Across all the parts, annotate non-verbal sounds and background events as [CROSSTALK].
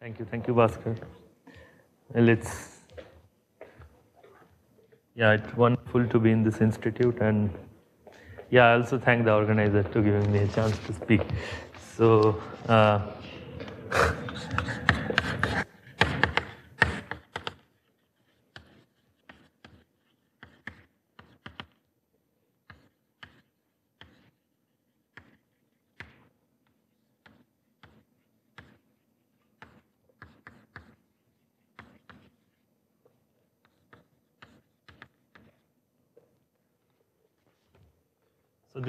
Thank you, thank you, Bhaskar. Well, it's yeah, it's wonderful to be in this institute, and yeah, I also thank the organizer to giving me a chance to speak. So. Uh, [LAUGHS]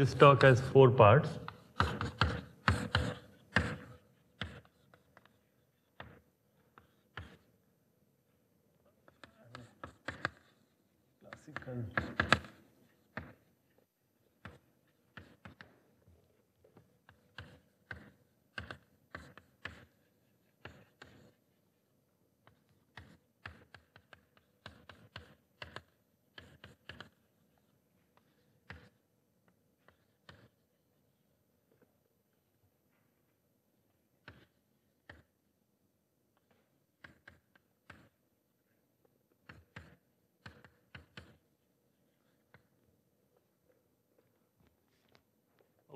this talk has four parts. Classical.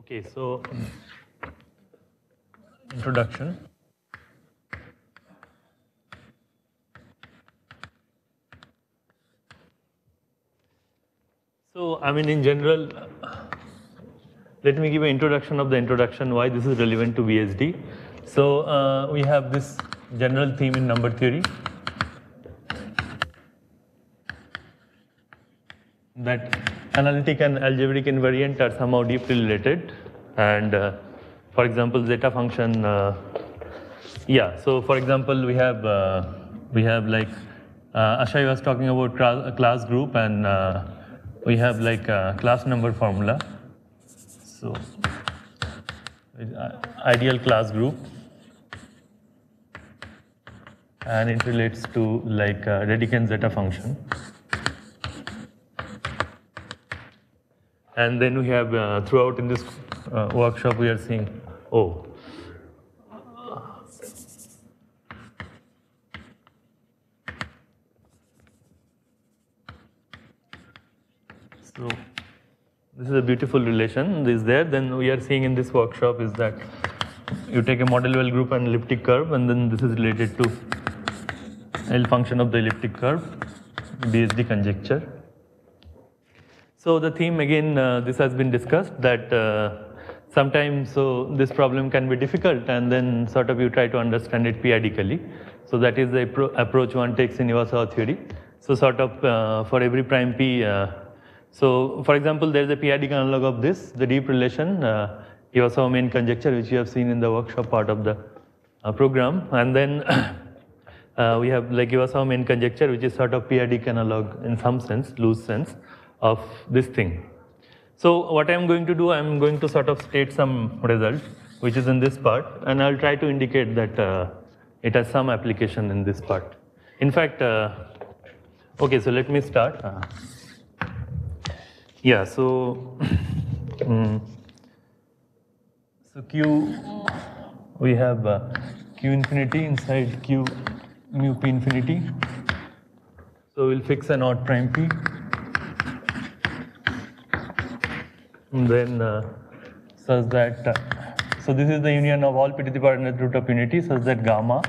Okay, so introduction. So, I mean, in general, let me give an introduction of the introduction why this is relevant to BSD. So, uh, we have this general theme in number theory that analytic and algebraic invariant are somehow deeply related and uh, for example zeta function uh, yeah so for example we have uh, we have like uh, Ashay was talking about class, class group and uh, we have like a class number formula so uh, ideal class group and it relates to like uh, Dedekind zeta function And then we have uh, throughout in this uh, workshop we are seeing, oh. So this is a beautiful relation this is there. Then we are seeing in this workshop is that you take a Mordell-Weil group and elliptic curve and then this is related to L function of the elliptic curve, BSD conjecture. So the theme again, uh, this has been discussed that uh, sometimes so this problem can be difficult and then sort of you try to understand it p-adically. So that is the approach one takes in Iwasawa theory. So sort of uh, for every prime p, uh, so for example there is a p-adic analog of this, the deep relation, uh, Iwasawa main conjecture which you have seen in the workshop part of the uh, program and then [COUGHS] uh, we have like Iwasawa main conjecture which is sort of p-adic analog in some sense, loose sense of this thing. So what I'm going to do, I'm going to sort of state some result, which is in this part, and I'll try to indicate that uh, it has some application in this part. In fact, uh, okay, so let me start. Yeah, so, um, [CLEARS THROAT] so Q, we have uh, Q infinity inside Q mu P infinity. So we'll fix an odd prime P. And then uh, such that, uh, so this is the union of all p to the power net root of unity such that gamma,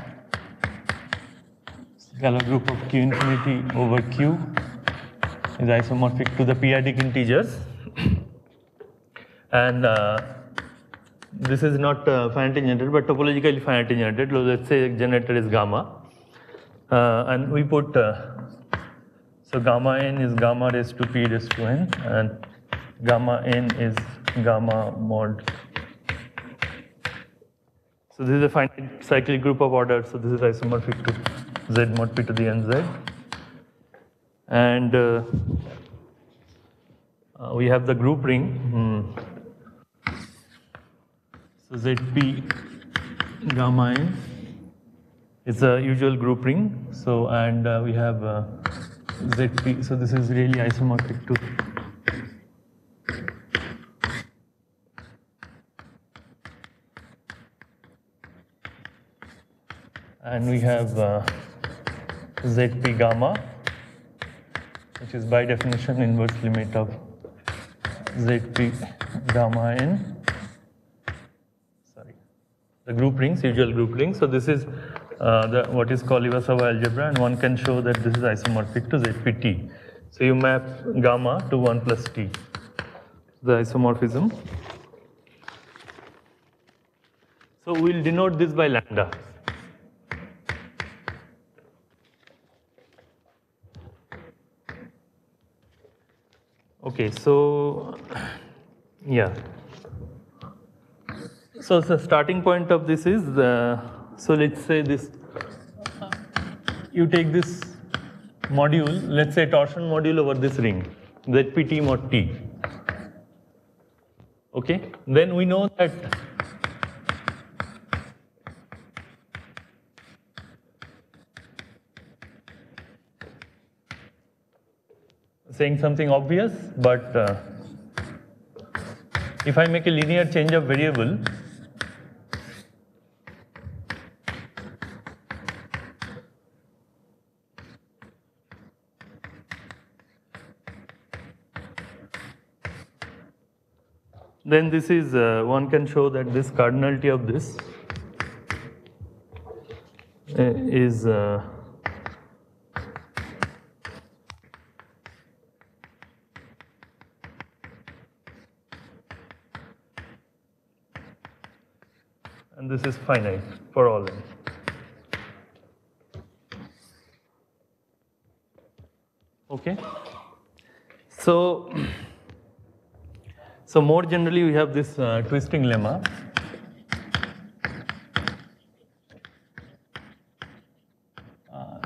scalar group of q infinity over q is isomorphic to the p-adic integers. and uh, this is not uh, finitely generated but topologically finitely generated. Let's say generator is gamma. Uh, and we put, uh, so gamma n is gamma raised to p raised to n and gamma n is gamma mod. So this is a finite cyclic group of order. So this is isomorphic to z mod p to the n z. And uh, uh, we have the group ring. Hmm. So zp gamma n is a usual group ring. So and uh, we have uh, zp. So this is really isomorphic to and we have uh, zp gamma, which is by definition inverse limit of zp gamma n. Sorry, the group rings, usual group rings. So this is uh, the what is called Iwasawa algebra, and one can show that this is isomorphic to zpt. So you map gamma to 1 plus t, the isomorphism. So we'll denote this by lambda. Okay, so yeah. So the starting point of this is the, so let's say this, you take this module, let's say torsion module over this ring, ZPT mod T. Okay, then we know that saying something obvious, but uh, if I make a linear change of variable, then this is, uh, one can show that this cardinality of this uh, is uh, this is finite for all n. Okay. So, so more generally we have this uh, twisting lemma. Uh,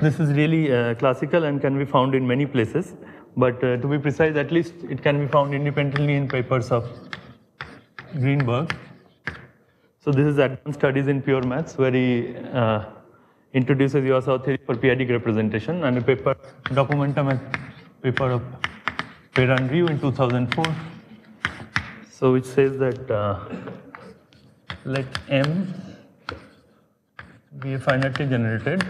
this is really uh, classical and can be found in many places, but uh, to be precise, at least it can be found independently in papers of Greenberg. So this is advanced studies in pure maths where he uh, introduces Iwasawa theory for p-adic representation and a paper, Documenta paper of Perrin-Riou in 2004. So which says that uh, let M be a finitely generated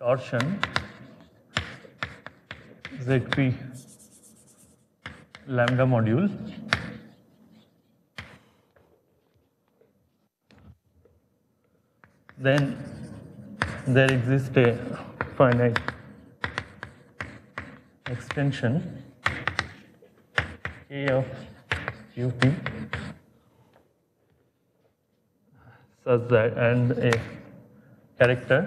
torsion ZP lambda module then there exists a finite extension k of qp such that and a character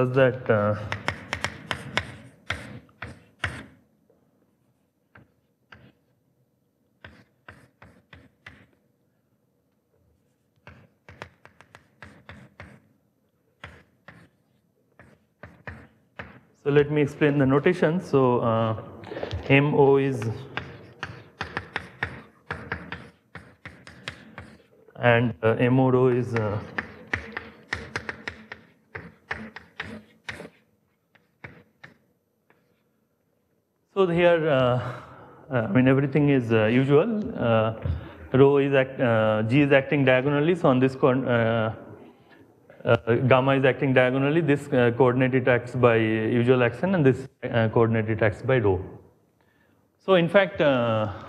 such that uh, so let me explain the notation. So uh, MO is and uh, MO is uh, So here, uh, uh, I mean, everything is uh, usual. Rho is act, G is acting diagonally. So on this uh, gamma is acting diagonally. This uh, coordinate it acts by usual action, and this uh, coordinate it acts by rho. So in fact,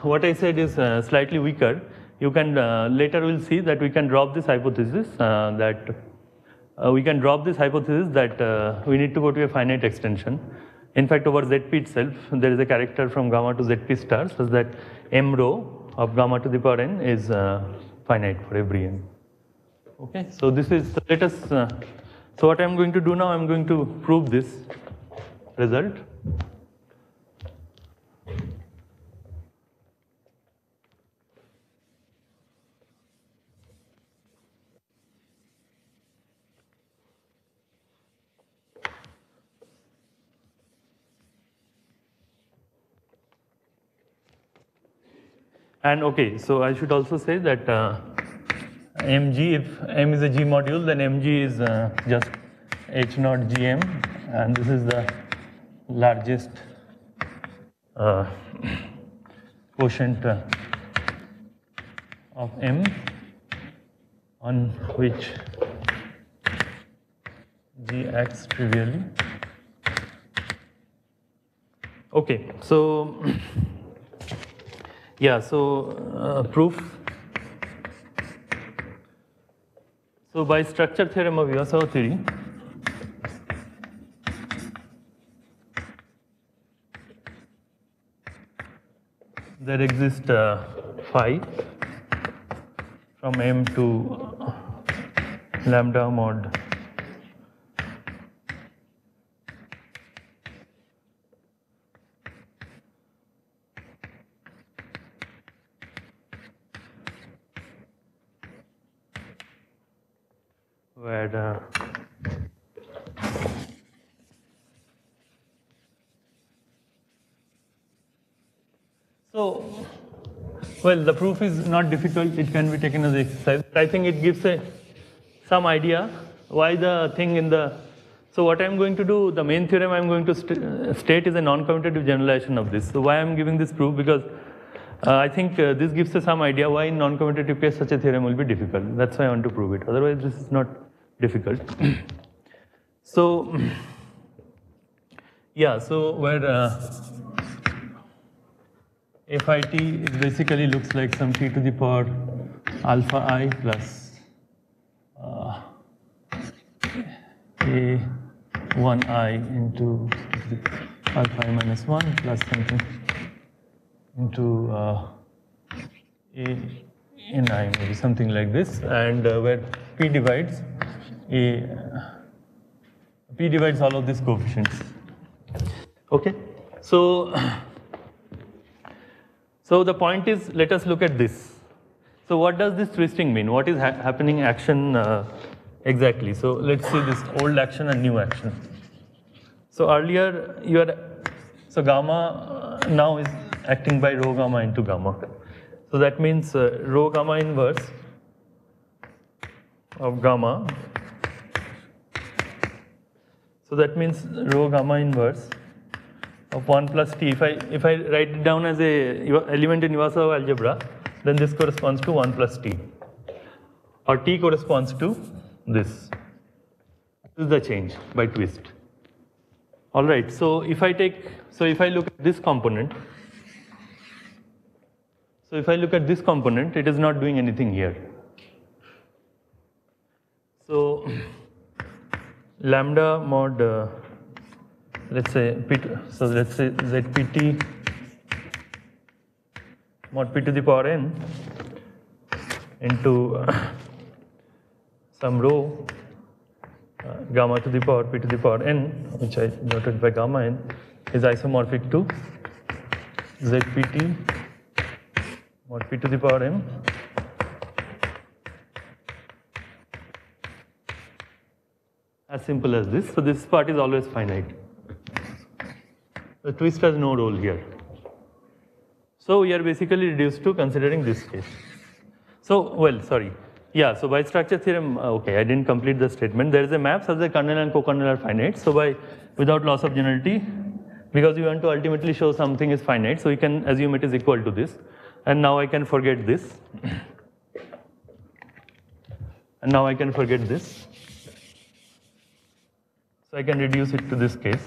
what I said is slightly weaker. You can later we'll see that we can drop this hypothesis that we can drop this hypothesis that we need to go to a finite extension. In fact, over ZP itself, there is a character from gamma to ZP star such that m rho of gamma to the power n is uh, finite for every n. Okay, so this is, let us, uh, so what I'm going to do now, I'm going to prove this result. And okay, so I should also say that uh, mg, if m is a g module, then mg is uh, just h naught gm, and this is the largest uh, quotient uh, of m on which g acts trivially. Okay, so [CLEARS THROAT] yeah, so uh, proof. So by structure theorem of Iwasawa theory, there exists uh, phi from m to lambda mod where uh, so well the proof is not difficult it can be taken as exercise i think it gives a some idea why the thing in the so what i'm going to do the main theorem i'm going to st state is a non-commutative generalization of this so why i'm giving this proof because uh, I think uh, this gives us some idea why in non-commutative case such a theorem will be difficult. That's why I want to prove it. Otherwise, this is not difficult. so, yeah, so where uh, FIT basically looks like some t to the power alpha i plus uh, a 1i into alpha i minus 1 plus something into uh, a maybe something like this and uh, where p divides a p divides all of these coefficients. Okay? So [CLEARS THROAT] so the point is let us look at this. So what does this twisting mean? What is ha happening action uh, exactly? So let's see this old action and new action. So earlier you are so gamma uh, now is acting by rho gamma into gamma. So that means uh, rho gamma inverse of gamma. So that means rho gamma inverse of 1 plus t. If I, if I write it down as a element in Iwasawa algebra, then this corresponds to 1 plus t. Or t corresponds to this. This is the change by twist. All right, so if I take, so if I look at this component, so if I look at this component, it is not doing anything here. So lambda mod, uh, let's say, P, so let's say ZPT mod P to the power n into uh, some rho uh, gamma to the power P to the power n, which I noted by gamma n, is isomorphic to ZPT mod p to the power m as simple as this. So this part is always finite. The twist has no role here. So we are basically reduced to considering this case. So, well, sorry. Yeah, so by structure theorem, uh, okay, I didn't complete the statement. There is a map such that kernel and co-kernel are finite. So by, without loss of generality, because we want to ultimately show something is finite, so we can assume it is equal to this. And now I can forget this. [COUGHS] and now I can forget this. So I can reduce it to this case.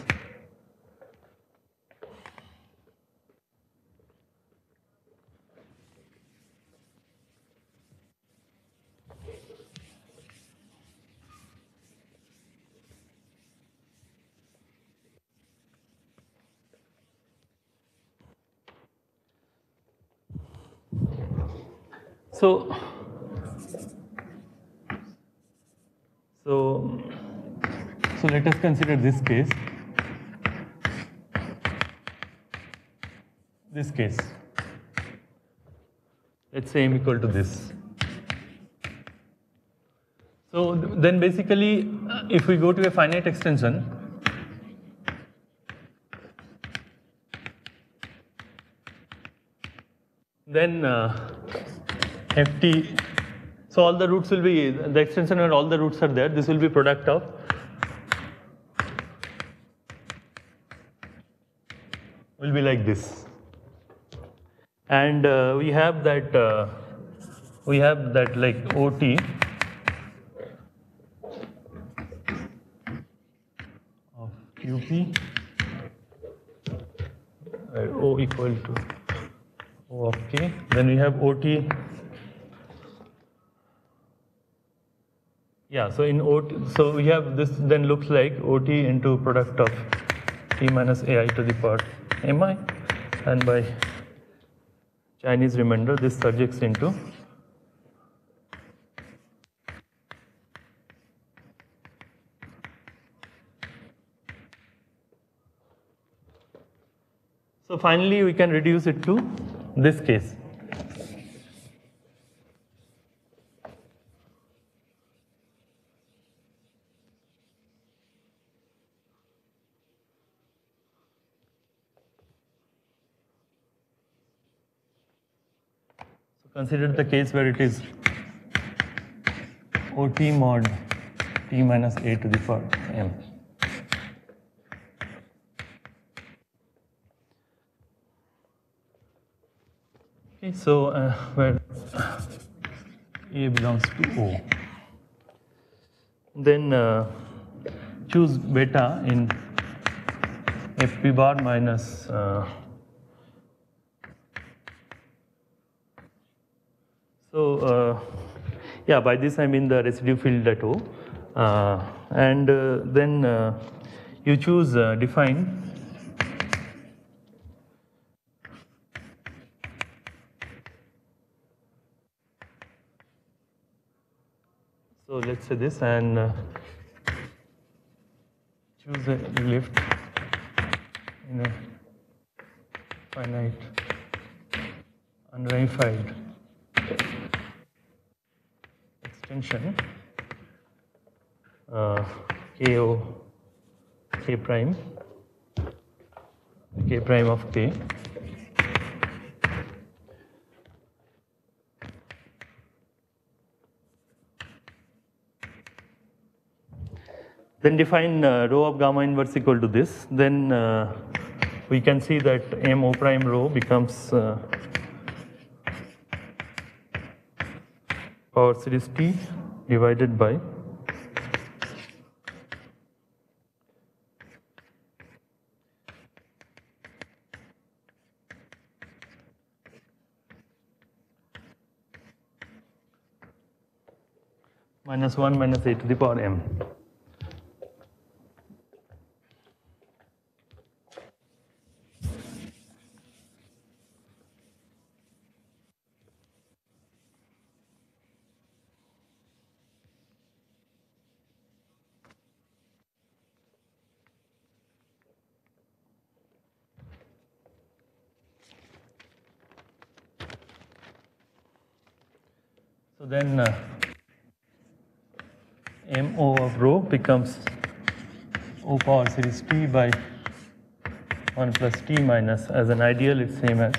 So, so, so let us consider this case. This case. Let's say m equal to this. So then basically, if we go to a finite extension, then uh, ft So all the roots will be, the extension where all the roots are there, this will be product of will be like this. And uh, we have that, uh, we have that like OT of QP O equal to O of K. Then we have OT. Yeah, so in OT, so we have this then looks like OT into product of T minus AI to the power MI and by Chinese remainder this surjects into So finally we can reduce it to this case. Consider the case where it is OT mod T minus A to the power M. Okay, so uh, where A belongs to O. Then uh, choose beta in FP bar minus uh, so uh, yeah by this I mean the residue field at O. Uh, and uh, then you choose define. So let's say this and uh, choose a lift in a finite unramified extension uh, KO K prime K prime of K Then define uh, rho of gamma inverse equal to this. Then uh, we can see that m o prime rho becomes power series t divided by minus 1 minus a to the power m. So then uh, MO of rho becomes O power series t by 1 plus t minus as an ideal it's same as.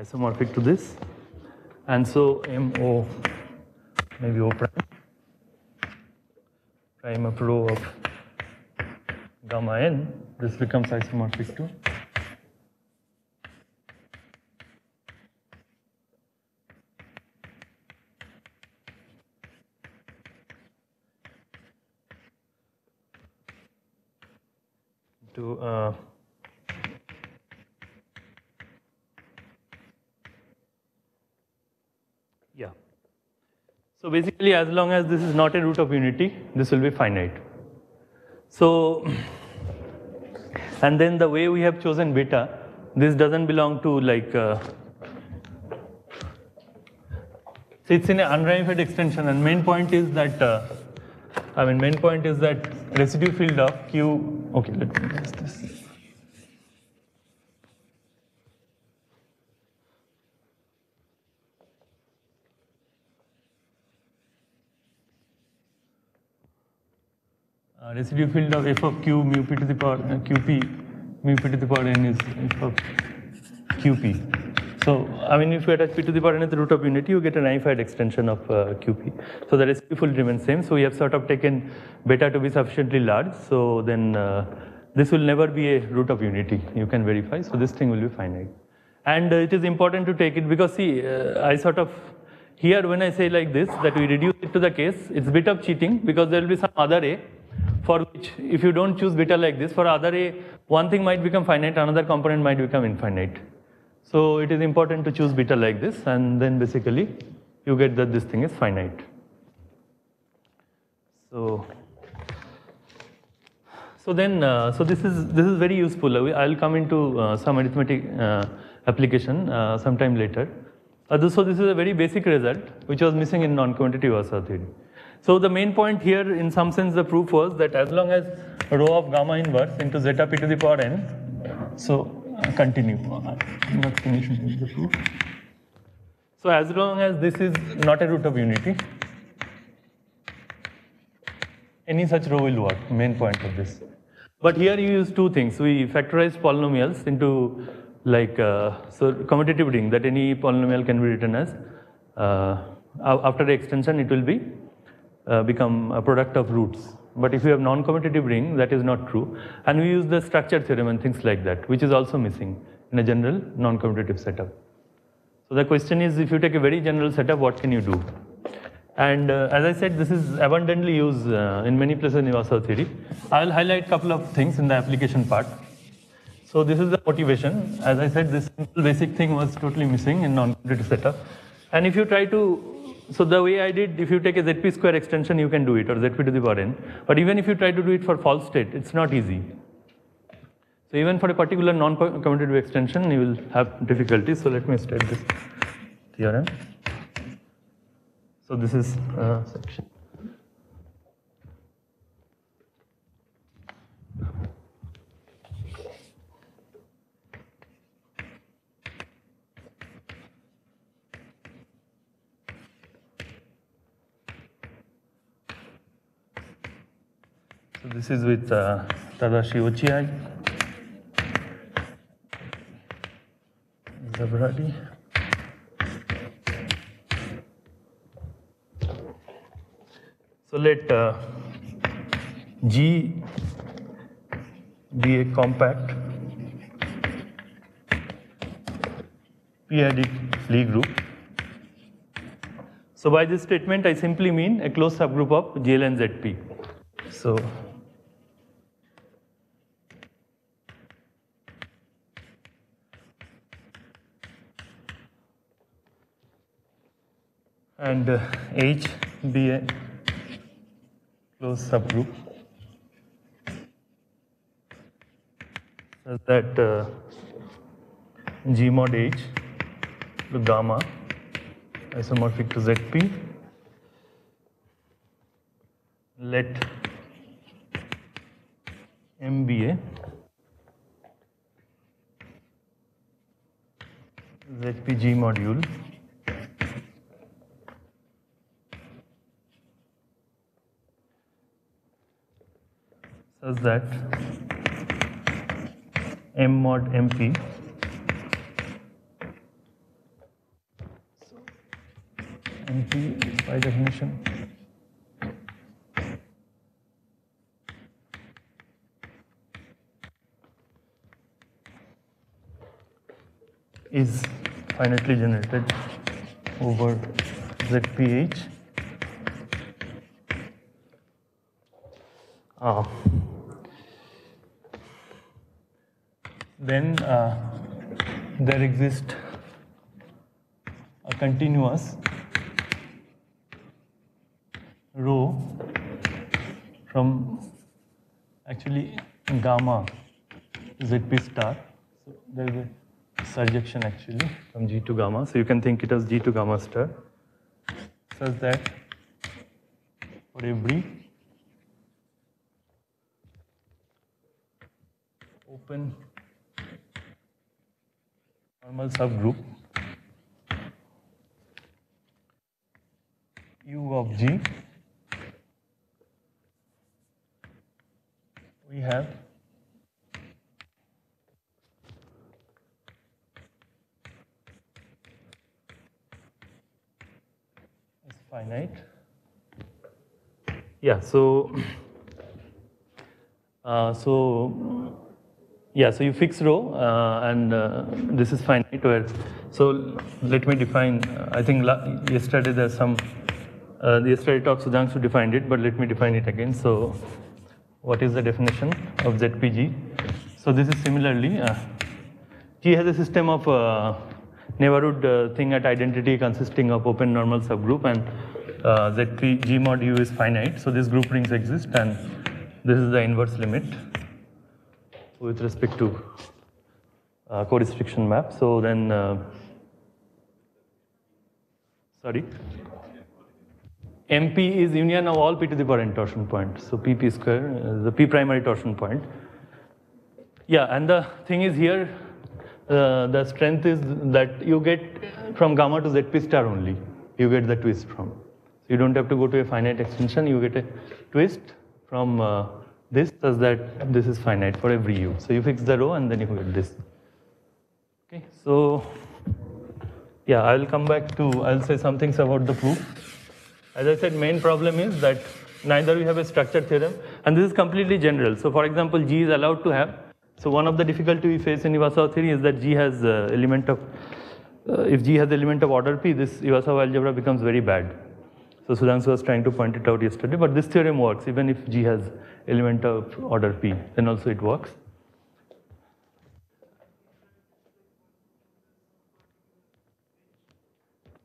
Isomorphic to this. And so MO maybe O prime. Prime of rho of gamma n. This becomes isomorphic to to uh, yeah so basically as long as this is not a root of unity this will be finite. So and then the way we have chosen beta this doesn't belong to like uh, so it's in an unramified extension and main point is that uh, I mean main point is that residue field of Q okay let me erase this uh, residue field of f of q mu p to the power uh, qp mu p to the power n is, is of qp. So, I mean, if you attach p to the power n at the root of unity, you get an unified extension of uh, qp. So the recipe fully remains same. So we have sort of taken beta to be sufficiently large. So then uh, this will never be a root of unity. You can verify. So this thing will be finite. And uh, it is important to take it because see, uh, I sort of here when I say like this that we reduce it to the case, it's a bit of cheating because there will be some other a for which if you don't choose beta like this, for other a, one thing might become finite, another component might become infinite. So it is important to choose beta like this and then basically you get that this thing is finite. So, so then, uh, so this is this is very useful. I'll come into uh, some arithmetic uh, application uh, sometime later. Uh, so this is a very basic result which was missing in non-commutative Hausdorff theory. So the main point here, in some sense, the proof was that as long as rho of gamma inverse into zeta p to the power n, so continue. The proof. So as long as this is not a root of unity, any such rho will work, main point of this. But here you use two things. We factorize polynomials into like, uh, so commutative ring that any polynomial can be written as, uh, after the extension it will be, uh, become a product of roots. But if you have non-commutative ring, that is not true. And we use the structure theorem and things like that, which is also missing in a general non-commutative setup. So the question is, if you take a very general setup, what can you do? And uh, as I said, this is abundantly used uh, in many places in universal theory. I'll highlight a couple of things in the application part. So this is the motivation. As I said, this simple basic thing was totally missing in non-commutative setup. And if you try to so the way I did, if you take a ZP square extension, you can do it, or ZP to the power n. But even if you try to do it for false Tate, it's not easy. So even for a particular non-commutative extension, you will have difficulties. So let me state this theorem. So this is uh, section. This is with uh, Tadashi Ochiai, Zabradi. So let uh, G be a compact Lie group. So by this statement, I simply mean a closed subgroup of GL and ZP. So uh, H be a closed subgroup such that uh, G mod H to gamma isomorphic to ZP let MBA ZPG module such that M mod MP MP by definition. Is finitely generated over ZPH. Uh, then uh, there exists a continuous rho from actually gamma ZP star. So there is a surjection actually from G to gamma. So you can think it as G to gamma star such that for every open normal subgroup U of G. We have is finite. Yeah. So. [CLEARS THROAT] Uh, so yeah, so you fix rho uh, and uh, this is finite where so let me define uh, I think yesterday there's some uh, yesterday talk Sudhanshu defined it but let me define it again. So what is the definition of ZPG? So this is similarly uh, G has a system of uh, neighborhood uh, thing at identity consisting of open normal subgroup and uh, mod U is finite. So these group rings exist and this is the inverse limit with respect to uh, co-restriction map. So then, uh, sorry, MP is union of all p to the power n torsion points. So PP square is the p primary torsion point. Yeah, and the thing is here, uh, the strength is that you get from gamma to ZP star only. You get the twist from. So you don't have to go to a finite extension. You get a twist from uh, this such that this is finite for every u. So you fix the rho and then you get this. Okay, so yeah, I'll come back to, I'll say some things about the proof. As I said, main problem is that neither we have a structured theorem and this is completely general. So for example, G is allowed to have so one of the difficulty we face in Iwasawa theory is that G has uh, element of, uh, if G has element of order P, this Iwasawa algebra becomes very bad. So Sudhanshu was trying to point it out yesterday, but this theorem works even if G has element of order P, then also it works.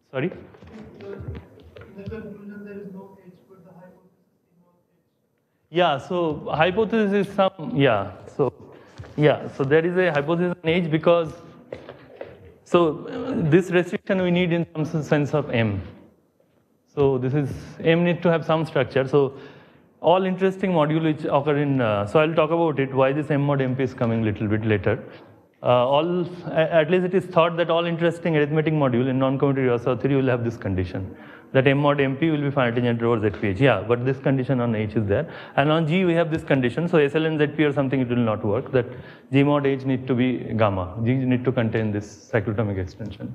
Sorry? Yeah, so hypothesis is some, yeah, so yeah, so there is a hypothesis on H because, so this restriction we need in some sense of M. So this is, M need to have some structure. So all interesting module which occur in, uh, so I'll talk about it, why this M mod MP is coming little bit later. Uh, all, at least it is thought that all interesting arithmetic module in non-commutative Iwasawa theory will have this condition that M mod MP will be finite tangent over ZPH. Yeah, but this condition on H is there. And on G we have this condition. So SL and ZP or something it will not work. That G mod H need to be gamma. G need to contain this cyclotomic extension.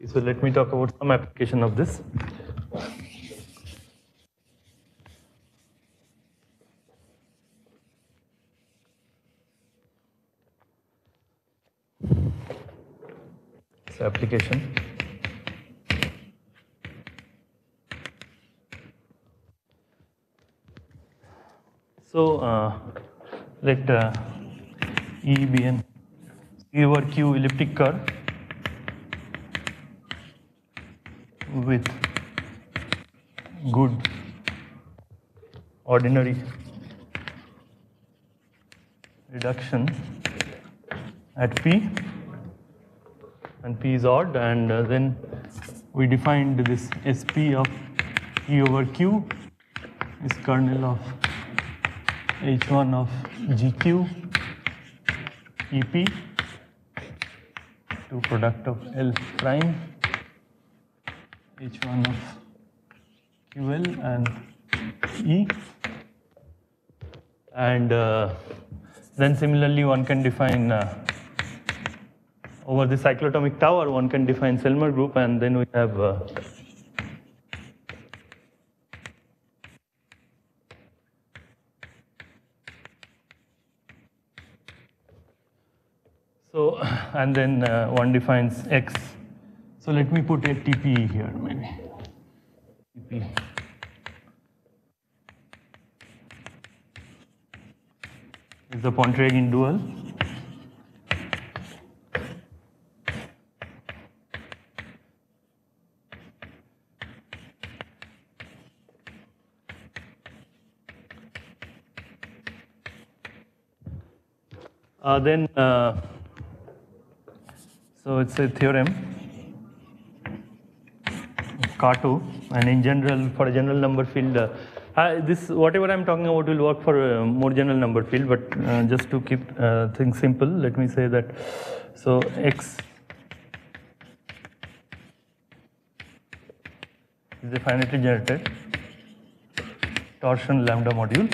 Okay, so let me talk about some application of this. So application. So uh, let uh, E be an over Q elliptic curve with good ordinary reduction at P and P is odd and uh, then we defined this SP of E over Q is kernel of H1 of GQ EP to product of L prime H1 of QL and E and uh, then similarly one can define uh, over the cyclotomic tower one can define Selmer group and then we have uh, So, and then uh, one defines x. So let me put a TP here maybe. TP. Is the Pontryagin dual. Uh, then uh, so it's a theorem, CAR2, and in general, for a general number field, uh, uh, this whatever I'm talking about will work for a more general number field, but uh, just to keep uh, things simple, let me say that, so X is a finitely generated torsion lambda module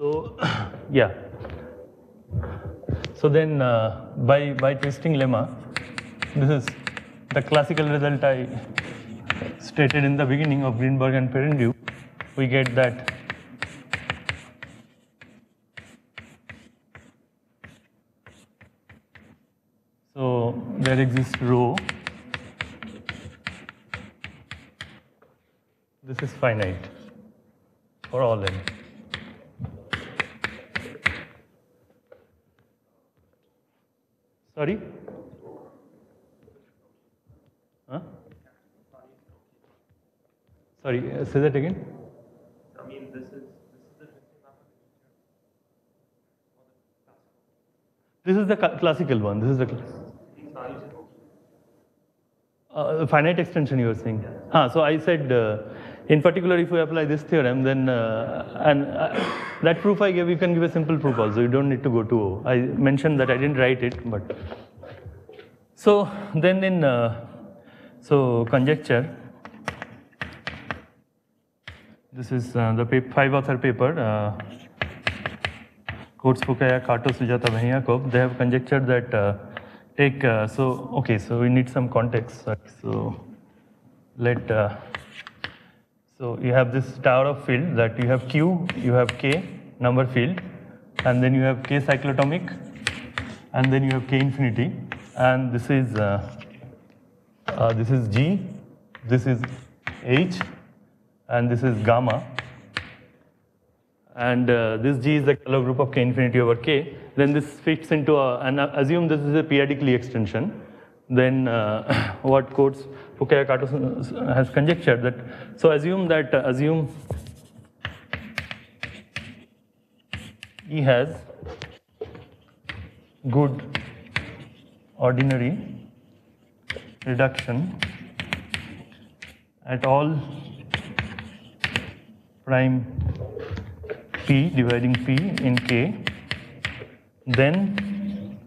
So yeah. So then uh, by, by twisting lemma, this is the classical result I stated in the beginning of Greenberg and Perrin-Riou. We get that so there exists rho. This is finite for all n. Sorry? Huh? Sorry, uh, say that again. I mean, this is, this is the This is the classical one. This is the cl- These values are okay. uh, finite extension you were saying. Ah, so I said, uh, in particular, if we apply this theorem, then uh, and uh, that proof I gave, you can give a simple proof also. You don't need to go to. I mentioned that I didn't write it, but so then in uh, so conjecture. This is uh, the five author paper. Uh, Coates Fukaya, Kato, Sujatha, they have conjectured that uh, take, uh, so, okay, so we need some context. So let, uh, so you have this tower of field that you have Q, you have K number field, and then you have K cyclotomic, and then you have K infinity, and this is, uh, uh, this is G, this is H, and this is gamma and uh, this G is the Kellogg group of k infinity over k, then this fits into a, and assume this is a p-adic Lie extension, then uh, [COUGHS] what Coates Fukaya Kato has conjectured that, so assume that, uh, assume E has good ordinary reduction at all prime p dividing p in k then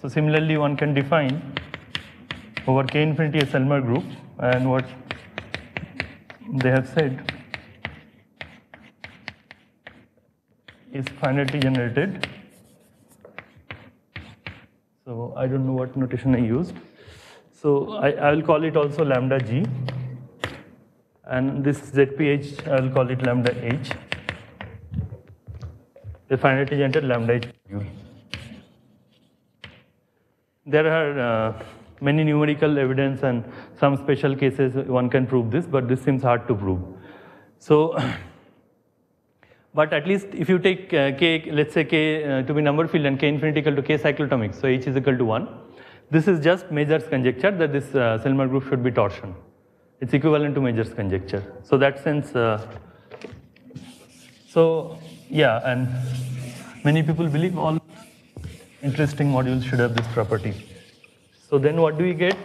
so similarly one can define over k infinity a Selmer group and what they have said is finitely generated. So I don't know what notation I used. So I, I will call it also lambda g. And this ZPH I will call it lambda h. The finitely generated lambda h. There are uh, many numerical evidence and some special cases one can prove this, but this seems hard to prove. So, but at least if you take uh, k, let's say k uh, to be number field and k infinity equal to k cyclotomic, so h is equal to 1, this is just Mazur's conjecture that this uh, Selmer group should be torsion. It's equivalent to Mazur's conjecture. So that sense, uh, so yeah, and many people believe all interesting modules should have this property. So then what do we get?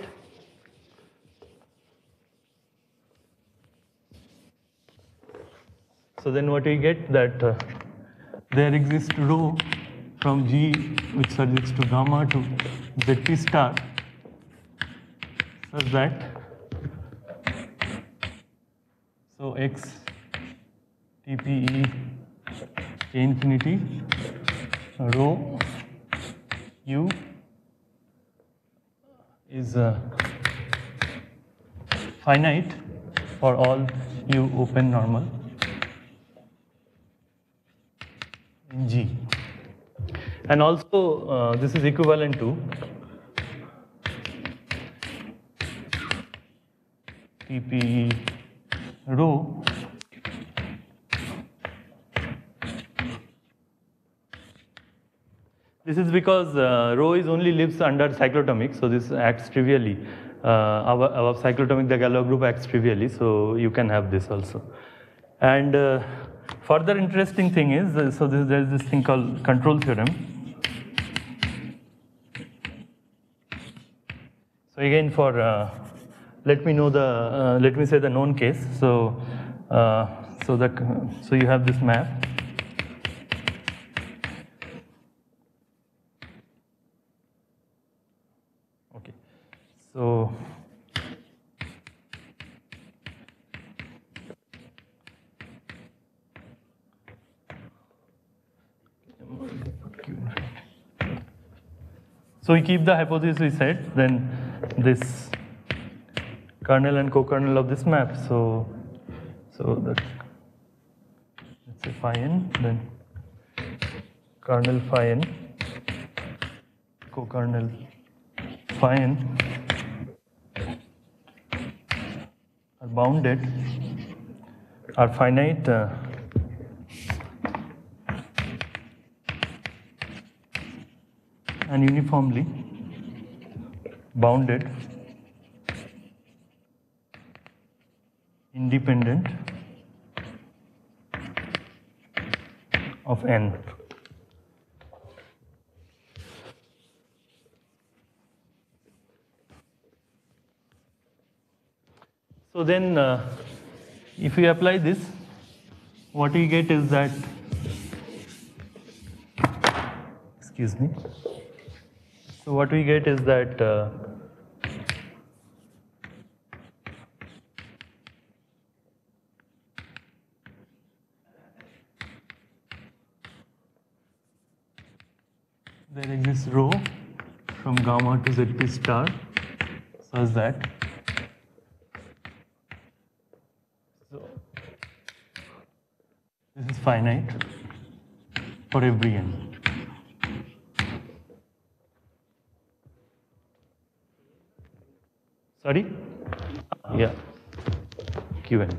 So then what we get that uh, there exists rho from G which surjects to gamma to Zp star such that so x TPE infinity rho u is uh, finite for all u open normal in G. And also uh, this is equivalent to TPE rho This is because uh, rho is only lives under cyclotomic, so this acts trivially. Uh, above, above cyclotomic, the Galois group acts trivially, so you can have this also. And uh, further interesting thing is, uh, so this, there is this thing called control theorem. So again, for uh, let me know the uh, let me say the known case. So uh, so the so you have this map. So So we keep the hypothesis we said, then this kernel and co-kernel of this map. So, so that let's say phi n, then kernel phi n, co-kernel phi n bounded, are finite. Uh, and uniformly bounded independent of n. So then, uh, if we apply this, what we get is that, excuse me, so what we get is that uh, there exists rho from gamma to zp star such that so this is finite for every n. Sorry? Yeah. Qn.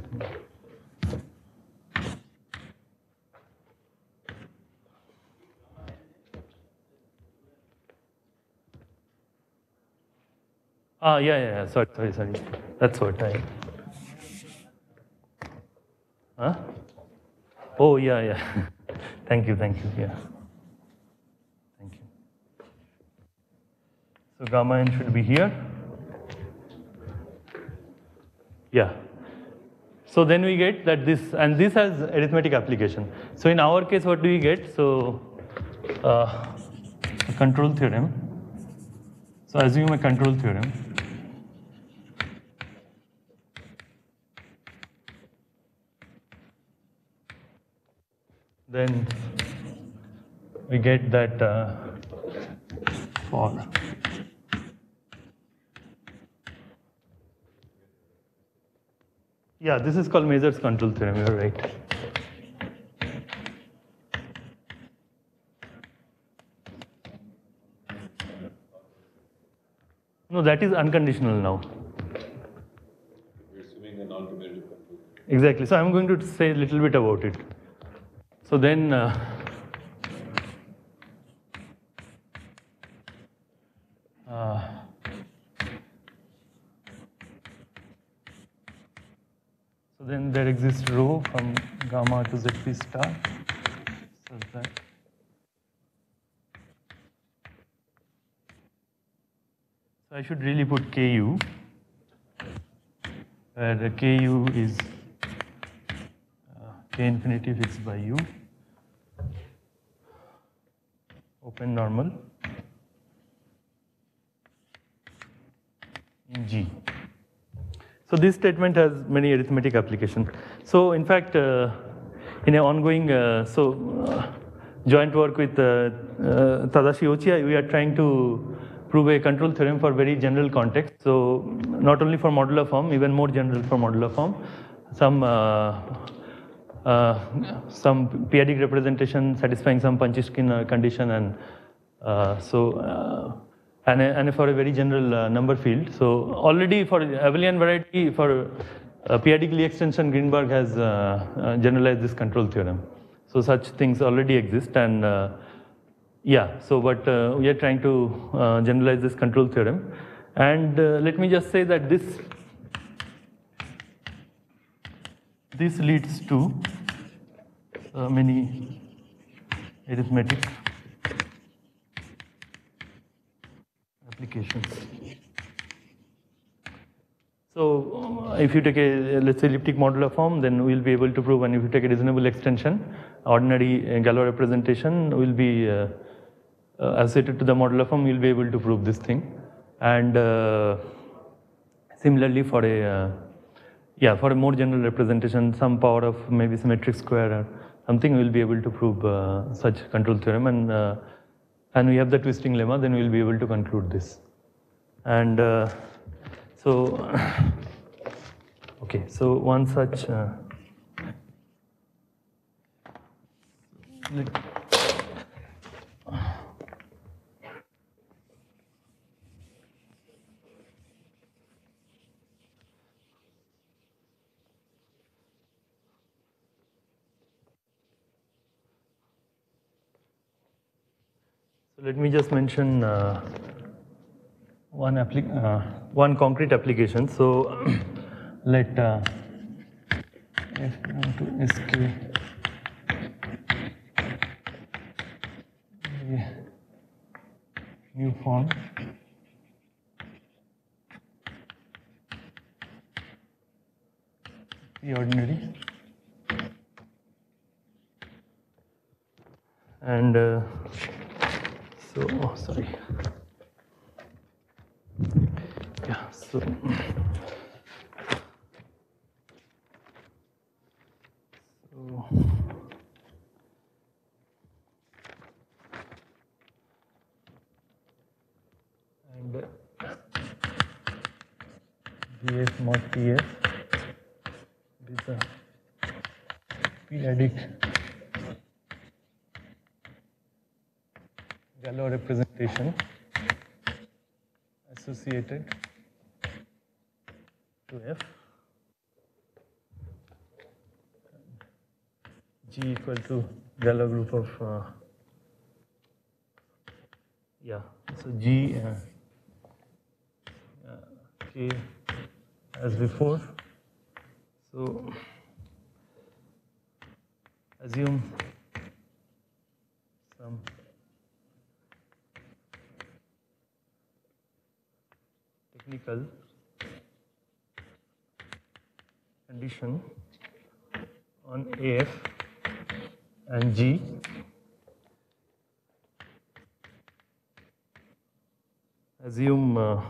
Ah, yeah, yeah, yeah. Sorry, sorry, sorry. That's what I. Huh? Oh, yeah, yeah. [LAUGHS] thank you, thank you. Yeah. Thank you. So gamma n should be here. Yeah. So then we get that this, and this has arithmetic application. So in our case, what do we get? So uh, a control theorem. So assume a control theorem. Then we get that uh, for Yeah, this is called Mazur's control theorem, you're right. No, that is unconditional now. We're assuming a non-commutative control. Exactly. So I'm going to say a little bit about it. So then, uh, uh, so then there exists rho from gamma to zp star. Such that so I should really put ku where the ku is uh, k infinity fixed by u open normal in G. So this statement has many arithmetic application. So in fact, uh, in an ongoing uh, so uh, joint work with uh, uh, Tadashi Ochiai, we are trying to prove a control theorem for very general context. So not only for modular form, even more general for modular form. Some uh, some p-adic representation satisfying some Panchishkin uh, condition and uh, so uh, and, and for a very general number field. So already for abelian variety for uh, p-adic Lie extension Greenberg has generalized this control theorem. So such things already exist and yeah, so but uh, we are trying to uh, generalize this control theorem and uh, let me just say that this this leads to uh, many arithmetic applications. So if you take a let's say elliptic modular form, then we'll be able to prove, and if you take a reasonable extension, ordinary Galois representation will be uh, associated to the modular form, you'll be able to prove this thing. And uh, similarly for a uh, yeah, for a more general representation, some power of maybe symmetric square or something, we'll be able to prove uh, such control theorem. And uh, and we have the twisting lemma, then we will be able to conclude this. And uh, so, [COUGHS] okay, so one such. Let, me just mention uh, one, uh, one concrete application. So [CLEARS THROAT] let uh, f to sk new form. The ordinary. And uh, so, oh, sorry. Yeah, so. So. And uh, BF mod PF is a periodic Galois representation associated to F. G equal to Galois group of uh, yeah so G uh, uh, K as before. So assume some condition on AF and G. Assume uh,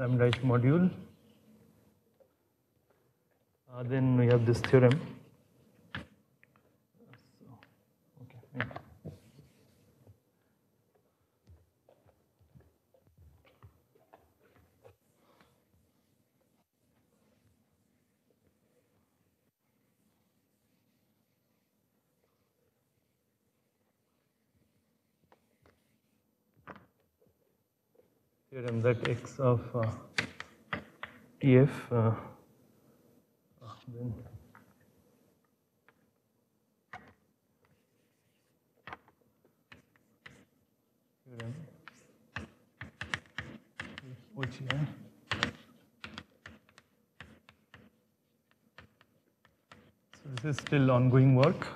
lambda is module. Uh, then we have this theorem. So, okay, yeah. That x of uh, tf uh, uh, then which here so this is still ongoing work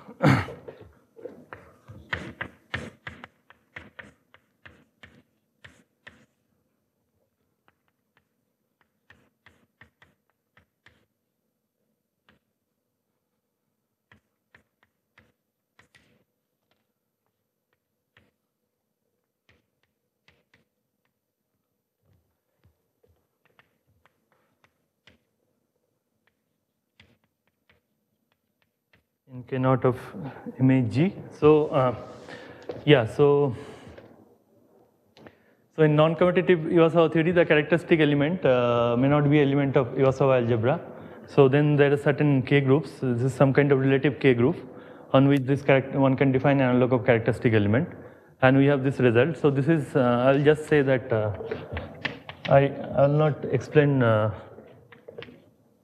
K naught of image G. So, uh, yeah, so so in non-commutative Iwasawa theory, the characteristic element uh, may not be element of Iwasawa algebra. So then there are certain K groups. This is some kind of relative K group on which this one can define analog of characteristic element, and we have this result. So this is uh, I'll just say that uh, I I'll not explain. Uh,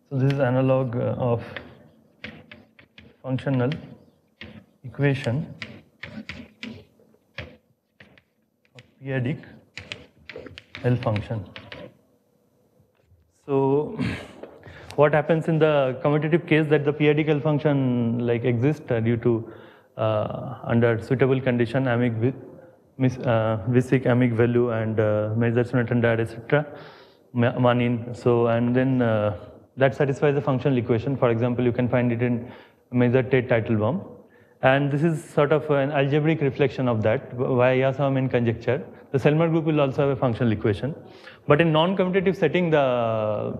so this is analog uh, of functional equation of p-adic L function. So [CLEARS THROAT] what happens in the commutative case that the p-adic L function like exists uh, due to uh, under suitable condition Amice with uh, Vishik amic value and uh, Mazur-Swinnerton-Dyer etc. Manin. So and then uh, that satisfies the functional equation. For example, you can find it in Mazur-Tate Teitelbaum. And this is sort of an algebraic reflection of that via Iwasawa conjecture. The Selmer group will also have a functional equation. But in non-commutative setting, the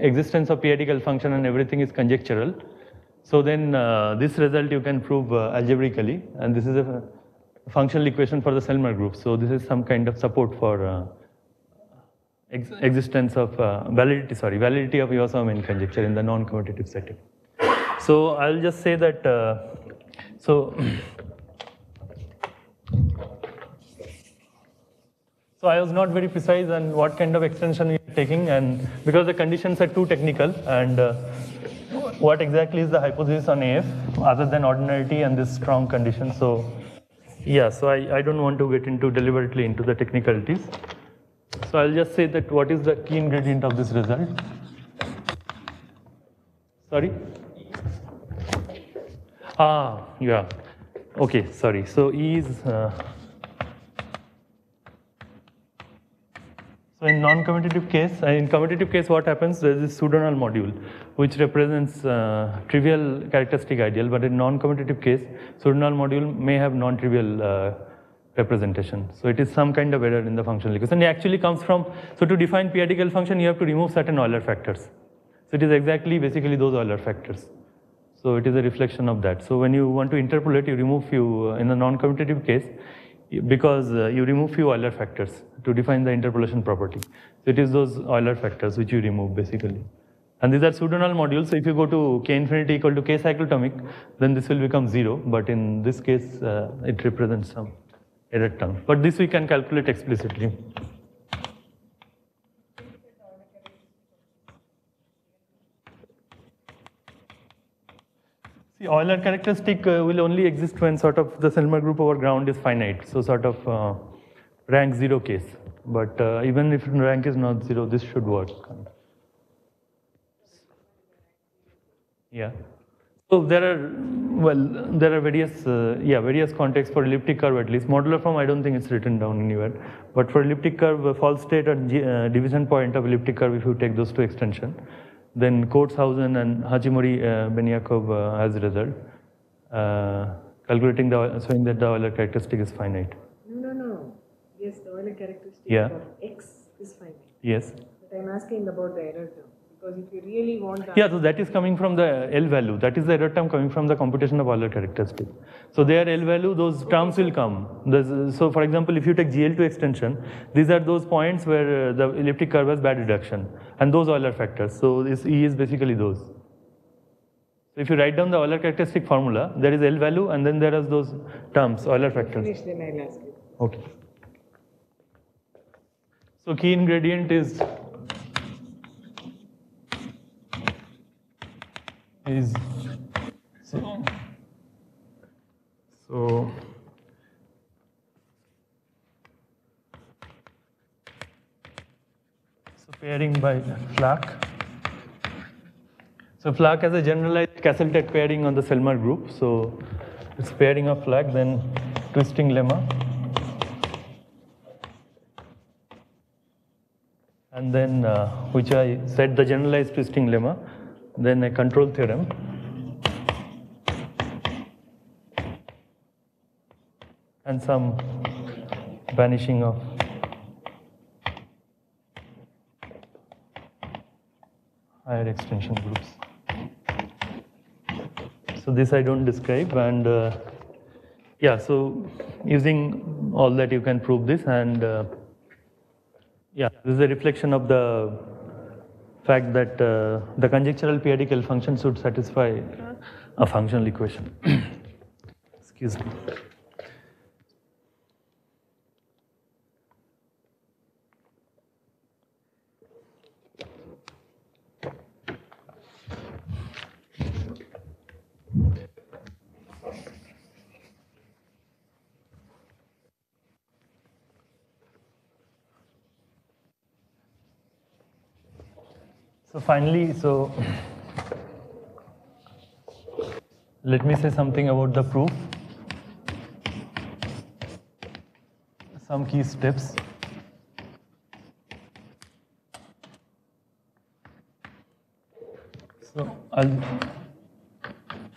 existence of p-adic L function and everything is conjectural. So then uh, this result you can prove uh, algebraically, and this is a functional equation for the Selmer group. So this is some kind of support for uh, ex existence of uh, validity, sorry, validity of Iwasawa conjecture in the non-commutative setting. So I'll just say that, uh, so, so I was not very precise on what kind of extension we are taking and because the conditions are too technical and uh, what exactly is the hypothesis on AF other than ordinarity and this strong condition. So yeah, so I, I don't want to get into deliberately into the technicalities. So I'll just say that what is the key ingredient of this result? Sorry? Ah, yeah. Okay, sorry. So E is. Uh, so in non-commutative case, uh, in commutative case, what happens? There is a pseudonull module, which represents uh, trivial characteristic ideal. But in non-commutative case, pseudonull module may have non-trivial uh, representation. So it is some kind of error in the functional equation. It actually comes from. So to define p-adic L function, you have to remove certain Euler factors. So it is exactly basically those Euler factors. So it is a reflection of that. So when you want to interpolate, you remove few, uh, in the non-commutative case, because uh, you remove few Euler factors to define the interpolation property. So it is those Euler factors which you remove basically. And these are pseudonull modules. So if you go to k infinity equal to k cyclotomic, then this will become zero. But in this case, uh, it represents some error term. But this we can calculate explicitly. See, Euler characteristic uh, will only exist when sort of the Selmer group over ground is finite. So sort of uh, rank zero case. But uh, even if rank is not zero, this should work. Yeah. So there are, well, there are various, uh, yeah, various contexts for elliptic curve at least. Modular form, I don't think it's written down anywhere. But for elliptic curve, uh, false Tate at G, uh, division point of elliptic curve, if you take those two extension, then Coates-Howson and Hachimori uh, uh, as a result, uh, calculating the, showing that the Euler characteristic is finite. No, no, no. Yes, the Euler characteristic Yeah. for x is finite. Yes. But I'm asking about the error term. Because if you really want the Yeah, so that is coming from the L value. That is the error term coming from the computation of Euler characteristic. So there L value, those terms will come. There's, so for example, if you take GL2 extension, these are those points where uh, the elliptic curve has bad reduction. And those Euler factors. So this E is basically those. So if you write down the Euler characteristic formula, there is L value and then there are those terms, Euler factors. finish, then I'll ask you. Okay. So key ingredient is is so so pairing by Flach. So Flach has a generalized Cassels-Tate pairing on the Selmer group. So it's pairing of Flach, then twisting lemma. And then, uh, which I said the generalized twisting lemma, then a control theorem. And some vanishing of higher extension groups. So this I don't describe and uh, yeah, so using all that you can prove this and uh, yeah, this is a reflection of the fact that uh, the conjectural p-adic L function should satisfy a functional equation. [COUGHS] Excuse me. So finally, so let me say something about the proof. Some key steps. So I'll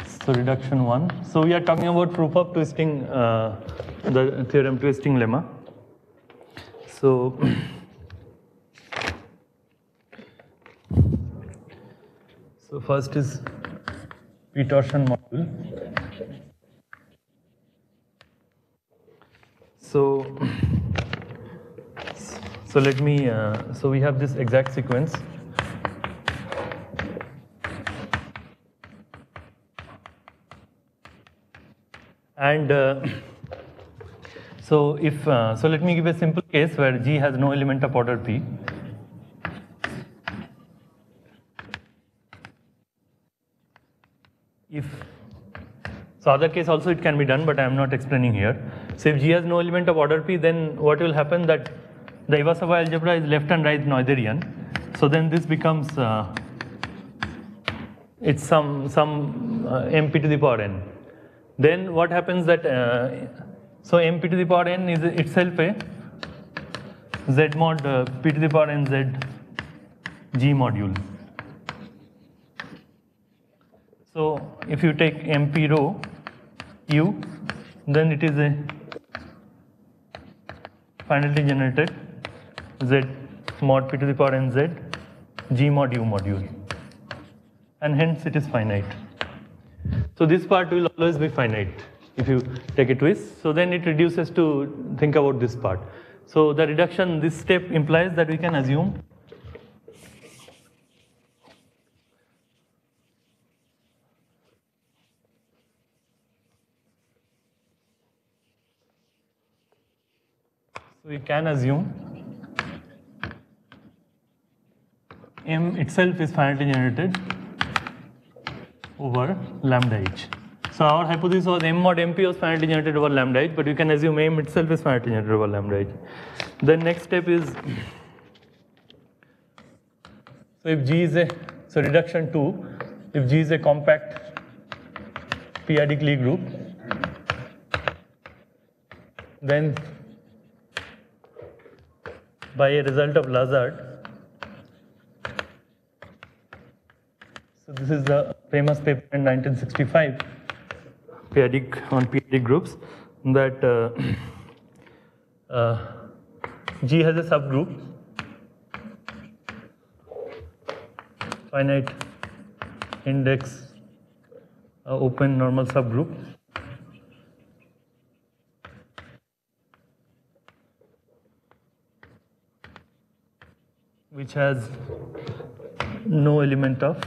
So reduction one. So we are talking about proof of twisting, uh, the theorem twisting lemma. So [CLEARS THROAT] so first is p-torsion module. So so let me. Uh, so we have this exact sequence. And uh, so if, uh, so let me give a simple case where G has no element of order P. If, so other case also it can be done, but I am not explaining here. So if G has no element of order P, then what will happen that the Iwasawa algebra is left and right Noetherian. So then this becomes, uh, it's some, some uh, mp to the power n then what happens that uh, so mp to the power n is itself a z mod uh, p to the power n z g module. So if you take mp rho u, then it is a finally generated z mod p to the power n z g mod u module, and hence it is finite. So this part will always be finite if you take a twist. So then it reduces to think about this part. So the reduction, this step implies that we can assume So we can assume M itself is finitely generated over lambda h. So our hypothesis was M mod MP was finitely generated over lambda h, but you can assume M itself is finitely generated over lambda h. The next step is, so if G is a, so reduction 2, if G is a compact p-adic Lie group, then by a result of Lazard, so this is the famous paper in 1965, periodic on periodic groups, that uh, [CLEARS THROAT] uh, G has a subgroup, finite index uh, open normal subgroup. Which has no element of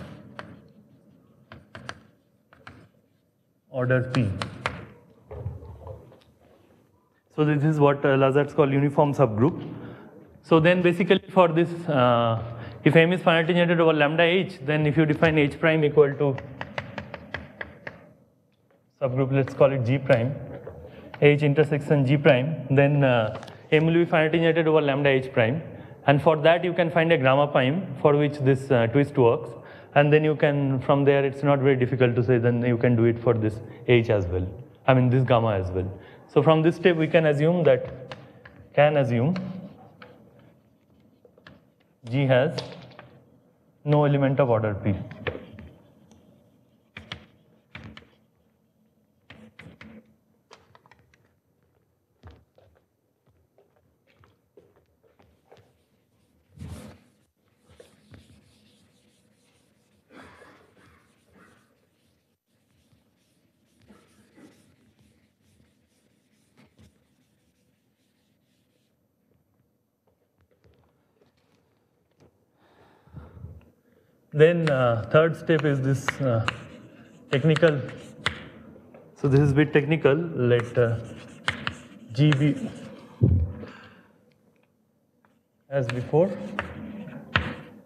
order P. So this is what uh, Lazards call uniform subgroup. So then basically for this, uh, if M is finitely generated over lambda h, then if you define h prime equal to subgroup, let's call it G prime, h intersection G prime, then uh, M will be finitely generated over lambda h prime. And for that you can find a gamma prime for which this uh, twist works. And then you can, from there it's not very difficult to say, then you can do it for this h as well. I mean this gamma as well. So from this step we can assume that, can assume G has no element of order P. Then uh, third step is this uh, technical. So this is a bit technical. Let uh, G be as before,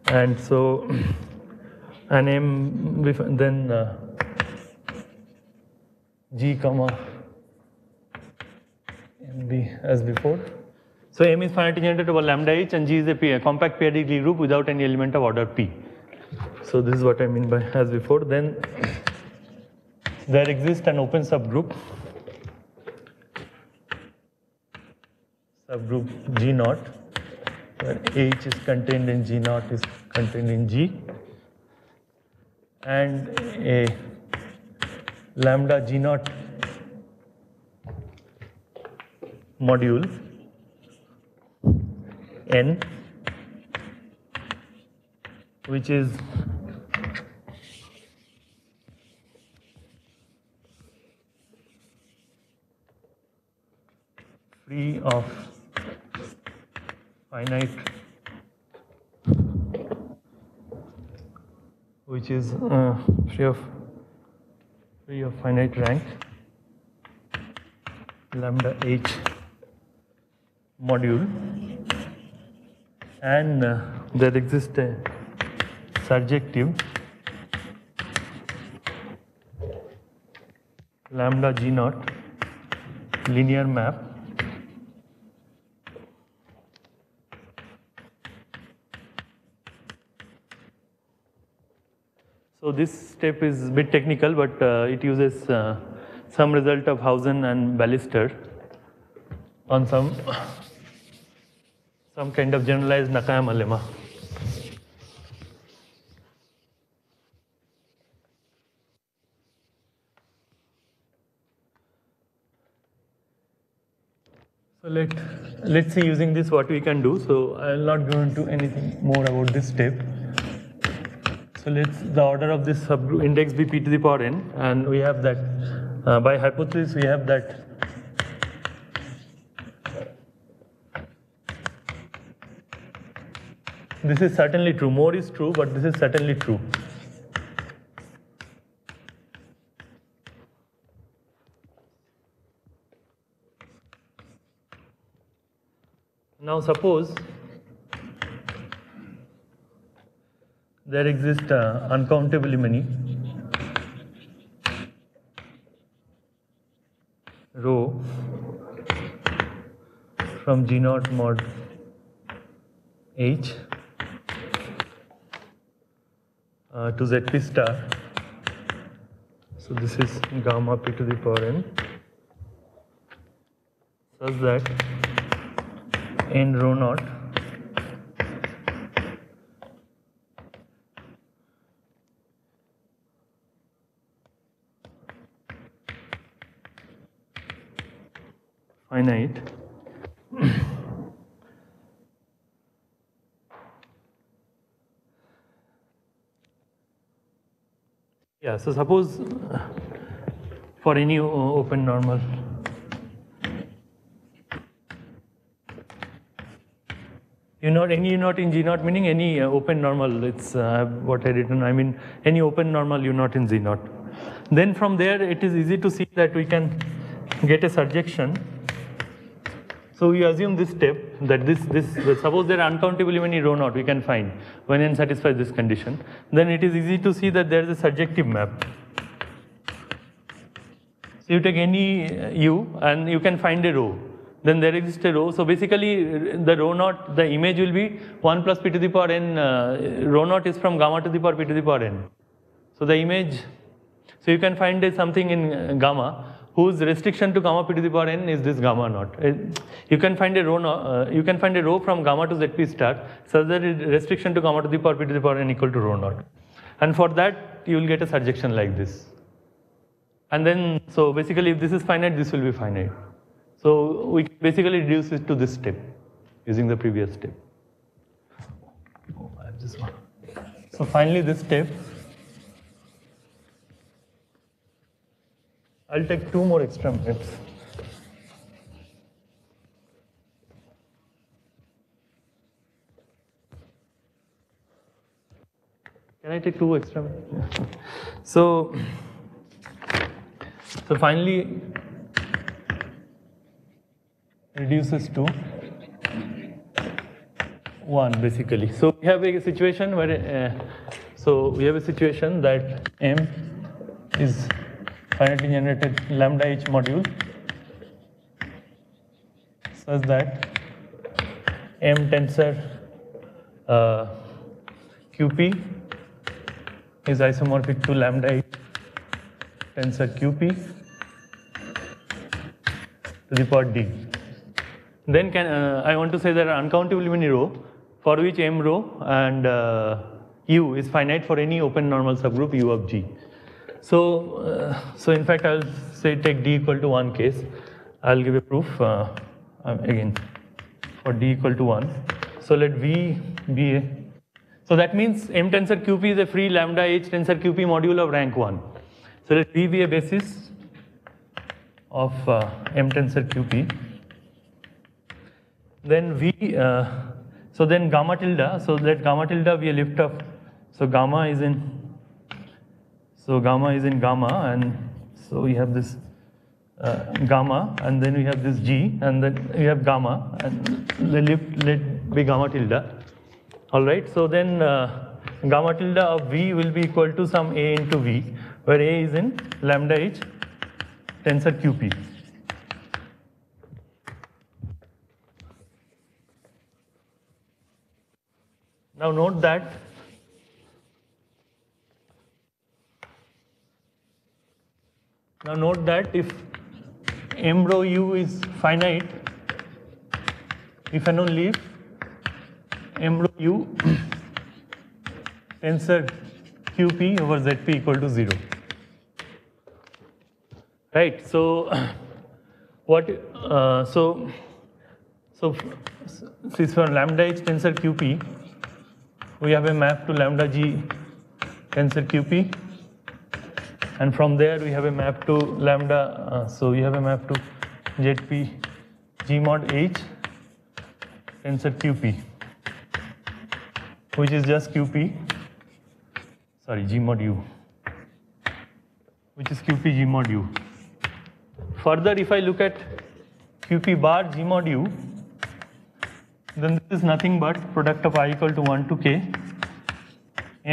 and so [CLEARS THROAT] an M then uh, G comma M B as before. So M is finitely generated over lambda h, and G is a, P, a compact p-adic group without any element of order P. So this is what I mean by as before. Then there exists an open subgroup, subgroup G naught, where H is contained in G naught is contained in G, and a lambda g naught module n which is free of finite which is uh, free of free of finite rank lambda h module. And uh, there exists a surjective lambda g naught linear map So this step is a bit technical, but uh, it uses uh, some result of Howson and Balister on some some kind of generalized Nakayama lemma. So let let's see using this what we can do. So I'll not go into anything more about this step. So let's the order of this subgroup index be p to the power n, and we have that uh, by hypothesis we have that this is certainly true. More is true, but this is certainly true. Now suppose there exist uh, uncountable many rho from G naught mod H uh, to Zp star. So this is gamma p to the power n such that n rho naught finite. [COUGHS] Yeah so suppose for any open normal. You not any u not in g naught meaning any uh, open normal it's uh, what i written i mean any open normal u not in z naught. Then from there it is easy to see that we can get a surjection so we assume this step that this this suppose there are uncountably many rho naught we can find. When n satisfies this condition then it is easy to see that there is a surjective map. So you take any uh, u and you can find a rho. Then there exists a rho. So basically the rho naught the image will be 1 plus p to the power n uh, rho naught is from gamma to the power p to the power n. So the image so you can find something in uh, gamma whose restriction to gamma p to the power n is this gamma naught. Uh, You can find a rho, uh, you can find a rho from gamma to zp star such that restriction to gamma to the power p to the power n equal to rho naught. And for that you will get a surjection like this. And then so basically if this is finite, this will be finite. So we basically reduce it to this step using the previous step. Oh. So finally this step I'll take two more extra minutes. Can I take two extra minutes? So, so finally reduces to one basically. So we have a situation where, uh, so we have a situation that M is finitely generated lambda h module such that M tensor uh, QP is isomorphic to lambda h tensor QP to the power D. Then can uh, I want to say there are uncountably many row for which M row and uh, U is finite for any open normal subgroup U of G. So, uh, so in fact, I'll say take d equal to 1 case. I'll give a proof uh, um, again for d equal to 1. So let V be a, so that means M tensor QP is a free lambda H tensor QP module of rank 1. So let V be a basis of uh, M tensor QP. Then V, uh, so then gamma tilde, so let gamma tilde be a lift of, so gamma is in, so gamma is in gamma and so we have this uh, gamma and then we have this G and then we have gamma and lift let be gamma tilde. Alright, so then uh, gamma tilde of V will be equal to some A into V where A is in lambda H tensor QP. Now note that now note that if m rho u is finite, if and only if m rho u [COUGHS] tensor qp over zp equal to 0. Right, so [COUGHS] what, uh, so, so since for lambda h tensor qp, we have a map to lambda g tensor qp and from there we have a map to lambda uh, so we have a map to zp g mod h tensor qp which is just qp sorry g mod u which is qp g mod u. Further if i look at qp bar g mod u then this is nothing but product of i equal to 1 to k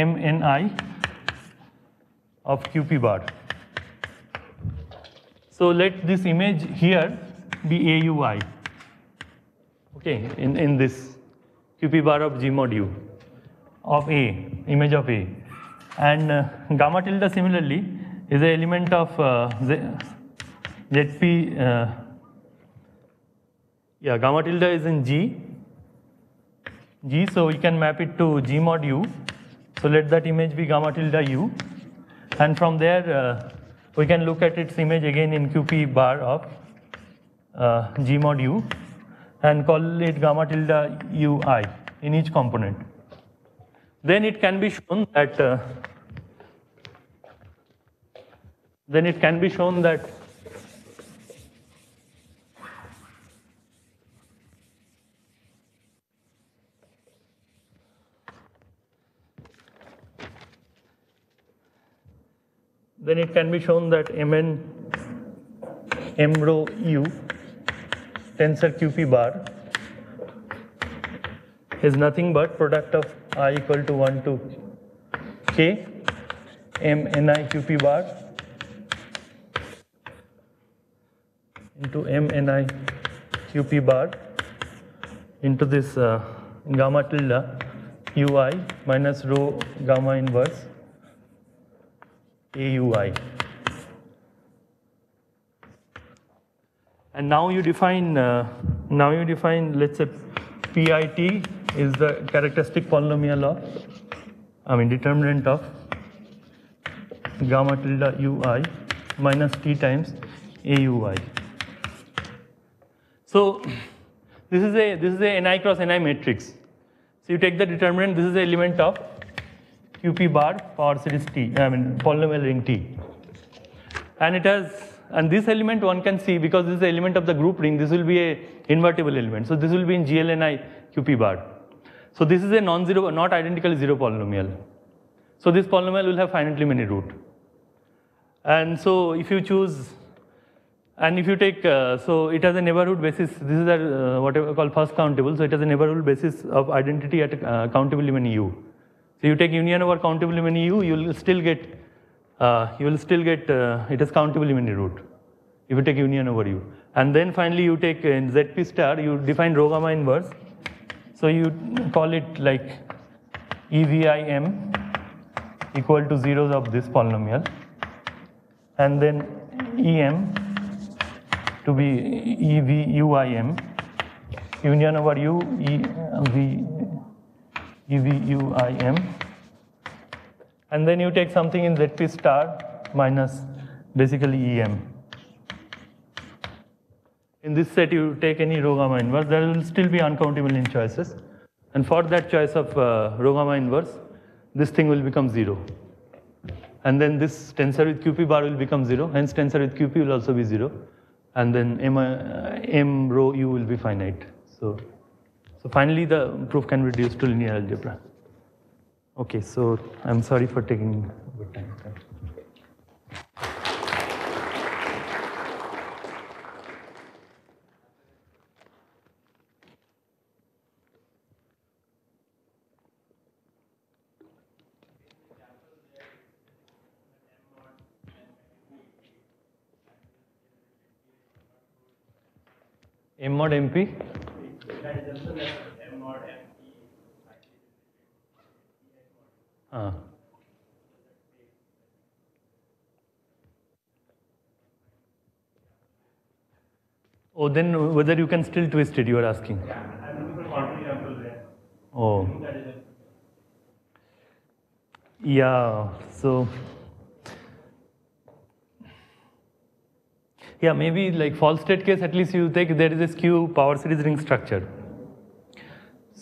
m n i of qp bar. So let this image here be AUI, okay, in, in this qp bar of g mod u of A, image of A. And uh, gamma tilde similarly is an element of uh, ZP, uh, yeah, gamma tilde is in G, G, so we can map it to G mod U. So let that image be gamma tilde U. And from there, uh, we can look at its image again in QP bar of uh, G mod U and call it gamma tilde UI in each component. Then it can be shown that uh, then it can be shown that then it can be shown that mn m rho u tensor qp bar is nothing but product of i equal to 1 to k m ni qp bar into m ni qp bar into this uh, gamma tilde ui minus rho gamma inverse AUI. And now you define, uh, now you define, let's say PIT is the characteristic polynomial of, I mean determinant of gamma tilde UI minus T times AUI. So this is a, this is a Ni cross Ni matrix. So you take the determinant, this is the element of QP bar power series T, I mean polynomial ring T. And it has, and this element one can see because this is the element of the group ring, this will be a invertible element. So this will be in GLNI QP bar. So this is a non-zero, not identical zero polynomial. So this polynomial will have finitely many root. And so if you choose, and if you take, uh, so it has a neighborhood basis, this is a, uh, I call first countable, so it has a neighborhood basis of identity at uh, countable many u. So you take union over countable many u, you will still get, uh, you will still get, uh, it is countable many root. If you take union over u. And then finally you take in zp star, you define rho gamma inverse. So you call it like EVIM equal to zeros of this polynomial. And then EM to be EVUIM, union over u, EV, EVUIM. And then you take something in ZP star minus basically em. In this set, you take any rho gamma inverse, there will still be uncountable in choices. And for that choice of uh, rho gamma inverse, this thing will become zero. And then this tensor with QP bar will become zero, hence tensor with QP will also be zero. And then M, uh, M rho U will be finite. So, so finally the proof can be reduced to linear algebra. Okay, so I'm sorry for taking bit time. M mod MP? Ah. Oh, then whether you can still twist it, you are asking. I'm looking for there. Oh, That is yeah. So, yeah, maybe like false Tate case, at least you take there is a skew power series ring structure.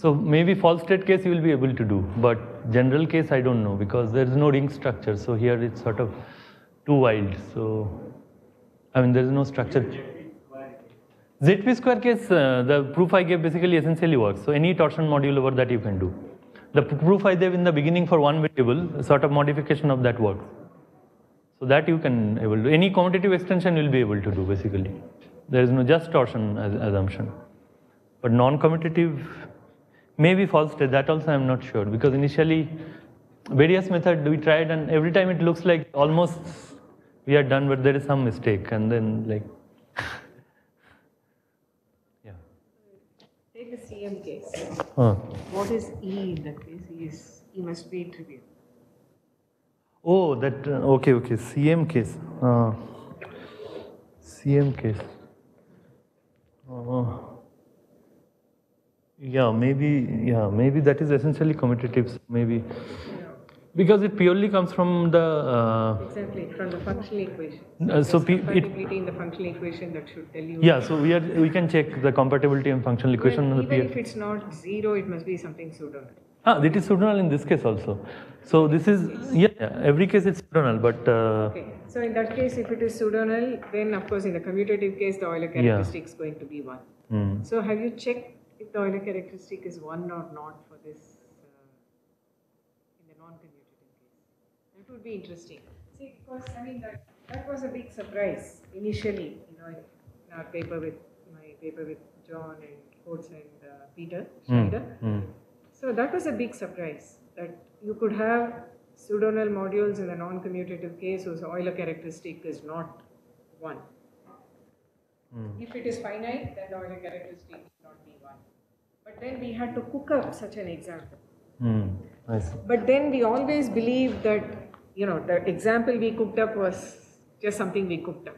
So maybe false Tate case you will be able to do, but general case I don't know because there is no ring structure. So here it's sort of too wild. So I mean there is no structure. ZP square case, uh, the proof I gave basically essentially works. So any torsion module over that you can do. The proof I gave in the beginning for one variable, sort of modification of that works. So that you can able to. Any commutative extension you will be able to do basically. There is no just torsion as, assumption. But non-commutative, maybe false Tate, that also I'm not sure because initially various method we tried and every time it looks like almost we are done but there is some mistake and then like, [LAUGHS] yeah. Take the CM case. Huh. What is E in that case? E is E must be trivial. Oh, that, uh, okay, okay, CM case. Uh, CM case. Uh, yeah, maybe, yeah, maybe that is essentially commutative, maybe. Because it purely comes from the, uh, Exactly, from the functional equation. Uh, so P- it- compatibility in the functional equation that should tell you. yeah, so we are, we can check the compatibility and functional equation the even if it's not zero, it must be something pseudo-null. Ah, that is pseudo-null in this case also. So this is, yeah, yeah, every case it's pseudo-null, but, uh, Okay, so in that case, if it is pseudo-null, then of course in the commutative case, the Euler characteristic is going to be one. hmm. So have you checked Euler characteristic is one or not for this uh, in the non-commutative case? That would be interesting. See, because I mean that that was a big surprise initially, you know, in our paper with my paper with John and Coates and uh, Peter Hmm, Schneider. hmm. So that was a big surprise that you could have pseudo-null modules in the non-commutative case whose Euler characteristic is not one. If it is finite, then the Euler characteristic need not be one. But then we had to cook up such an example. Hmm. See. But then we always believed that, you know, the example we cooked up was just something we cooked up.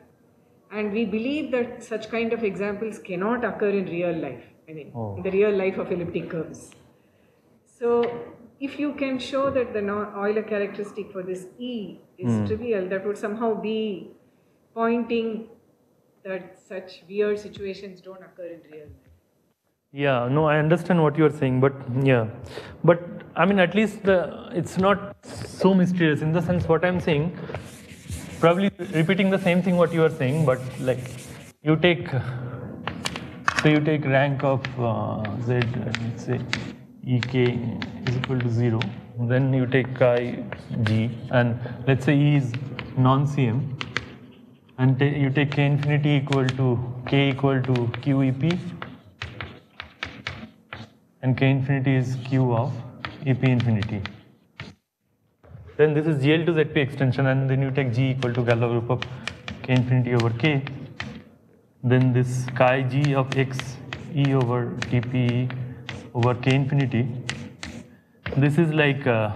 And we believe that such kind of examples cannot occur in real life. I mean, Oh. in the real life of elliptic curves. So, if you can show that the Euler characteristic for this E is trivial, that would somehow be pointing that such weird situations don't occur in real life. Yeah, no, I understand what you are saying, but yeah, but I mean, at least the it's not so mysterious in the sense what I'm saying. Probably repeating the same thing what you are saying, but like you take, so you take rank of uh, z, let's say ek is equal to zero. Then you take chi g, and let's say e is non-CM, and you take k infinity equal to k equal to qep and k infinity is q of ep infinity. Then this is GL2 ZP extension, and then you take G equal to Galois group of k infinity over k. Then this chi G of x e over TP over k infinity. This is like uh,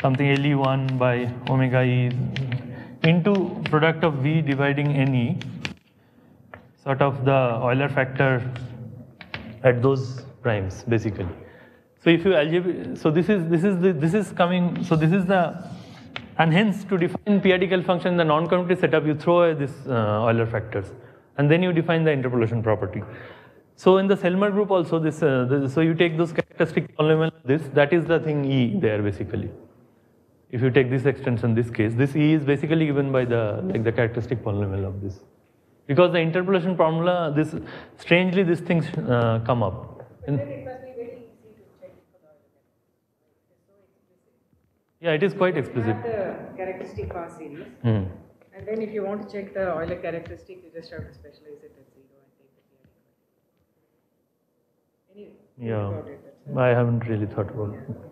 something LE1 by omega e into product of V dividing NE, sort of the Euler factor at those primes basically so if you algebra so this is this is the this is coming so this is the And hence, to define p-adic L function in the non-commutative setup, you throw away this uh, Euler factors, and then you define the interpolation property. So in the Selmer group also, this, uh, this so you take those characteristic polynomial, this that is the thing E there basically. If you take this extension, this case, this E is basically given by the like the characteristic polynomial of this, because the interpolation formula, this strangely these things uh, come up. Then it must be very easy to check for the Euler characteristic. It's so explicit. Yeah, it is quite explicit. the characteristic power series, Hmm. and then if you want to check the Euler characteristic, you just have to specialize it at zero and take the periodic. Anyway, Yeah, about it. That's I haven't really thought about it.